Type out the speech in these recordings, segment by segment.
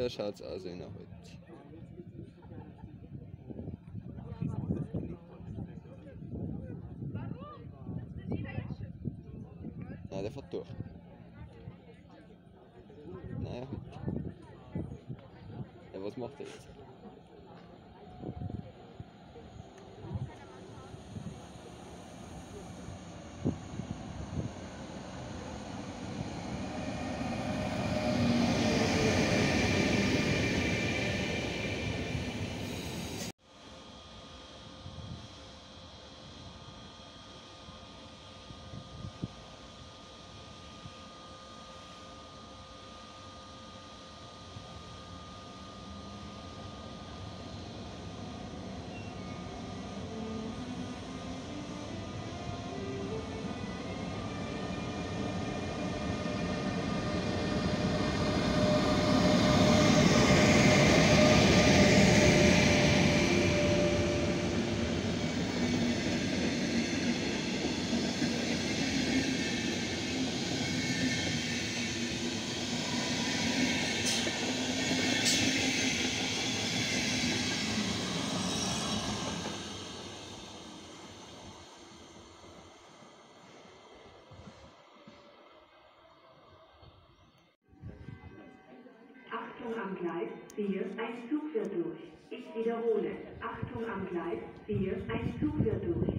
Der schaut aus wie einer Hut. Nein, der fährt durch. Nein, Hut. Ja, was macht er jetzt? Achtung am Gleis 4, ein Zug wird durch. Ich wiederhole. Achtung am Gleis 4, ein Zug wird durch.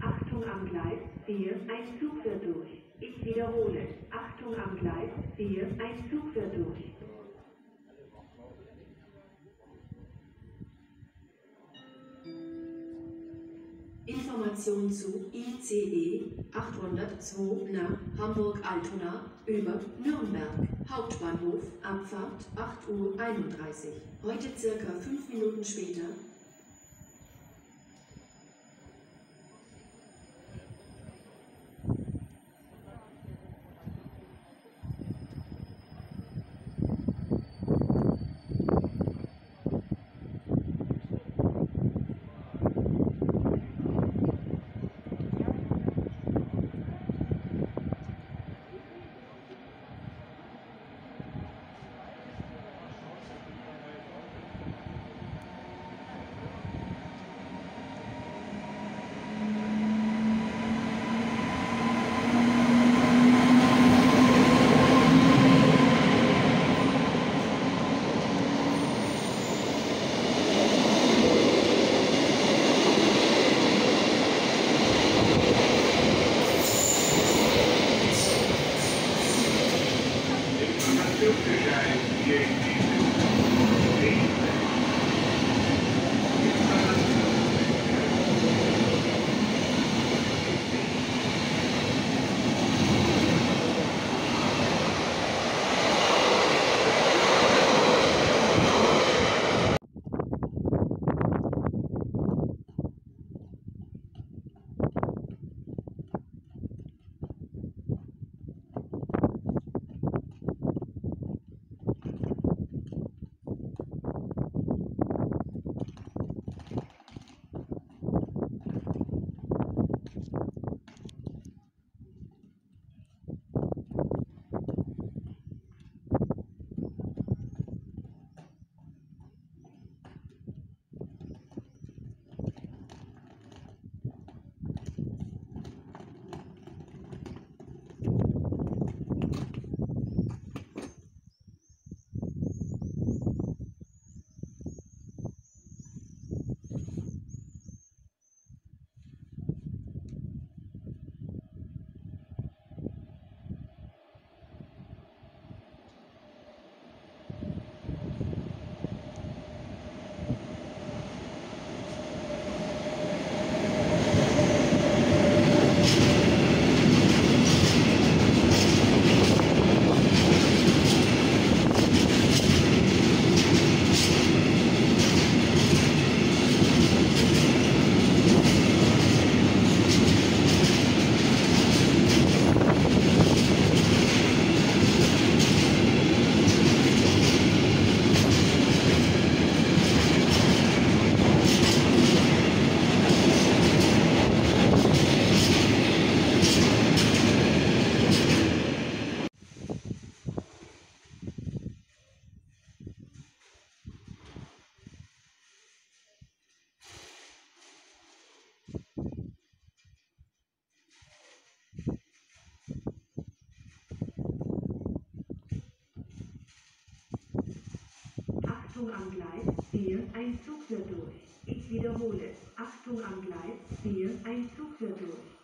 Achtung am Gleis 4, ein Zug wird durch. Ich wiederhole. Achtung am Gleis 4, ein Zug wird durch. Information zu ICE 802 nach Hamburg-Altona über Nürnberg. Hauptbahnhof, Abfahrt 8.31 Uhr. Heute circa 5 Minuten später am Gleis 4, ein Zug durch. Ich wiederhole. Achtung am Gleis 4, ein Zug durch.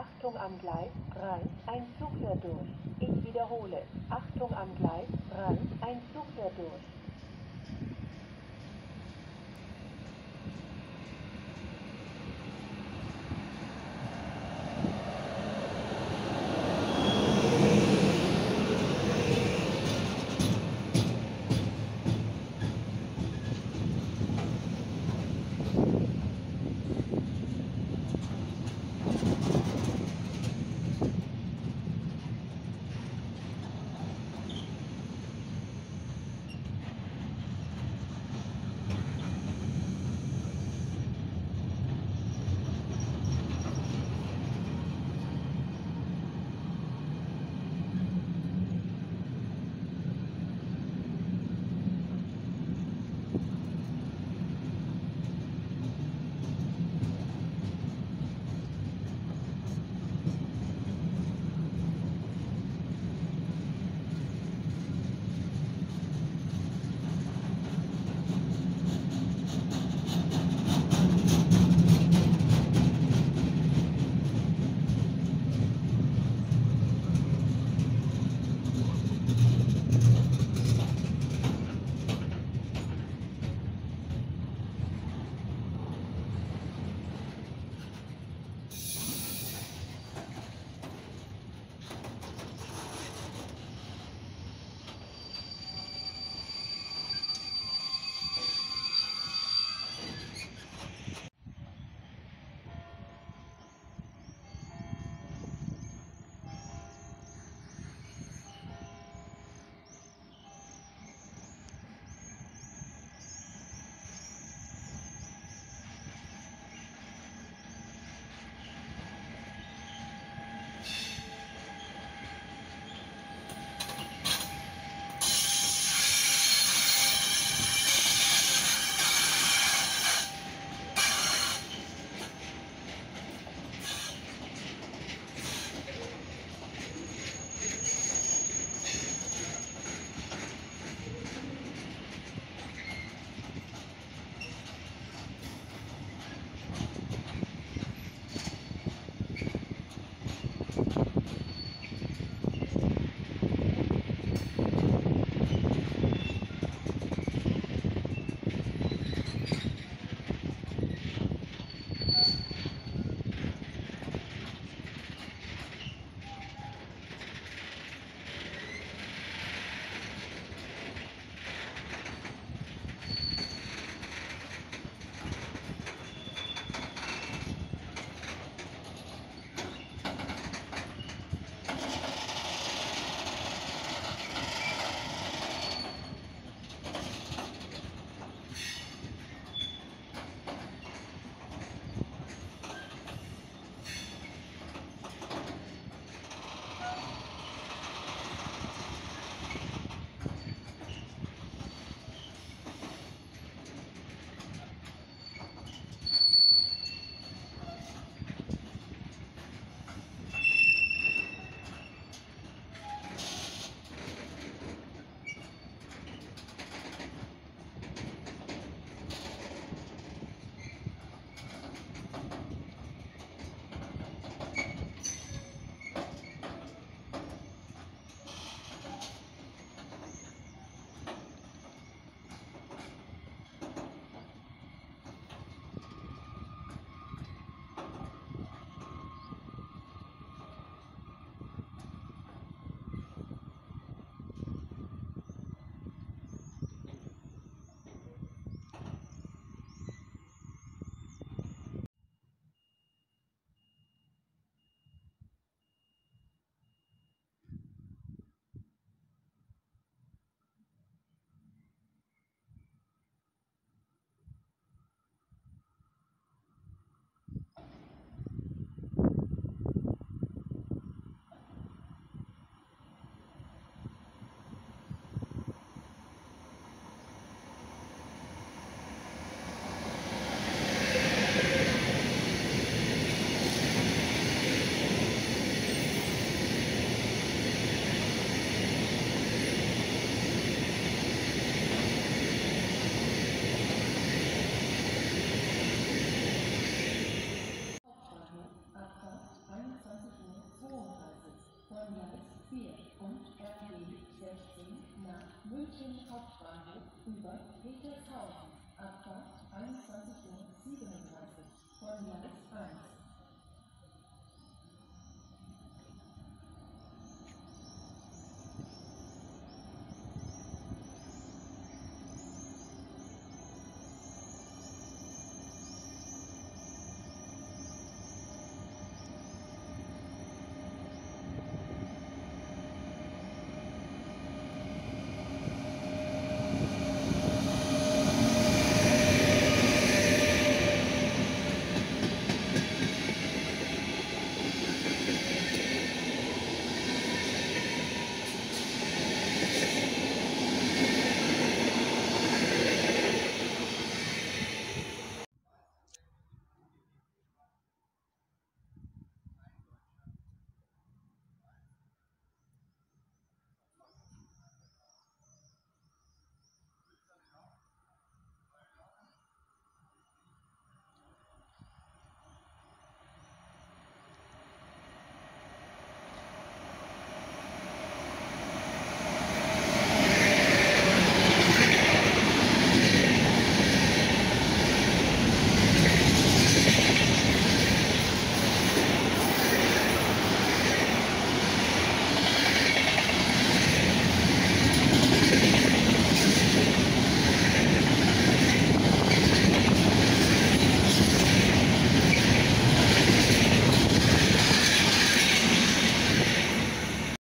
Achtung am Gleis 3, ein Zug fährt durch. Ich wiederhole. Achtung am Gleis 3, ein Zug fährt durch.